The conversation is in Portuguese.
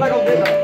Vai, o dedo.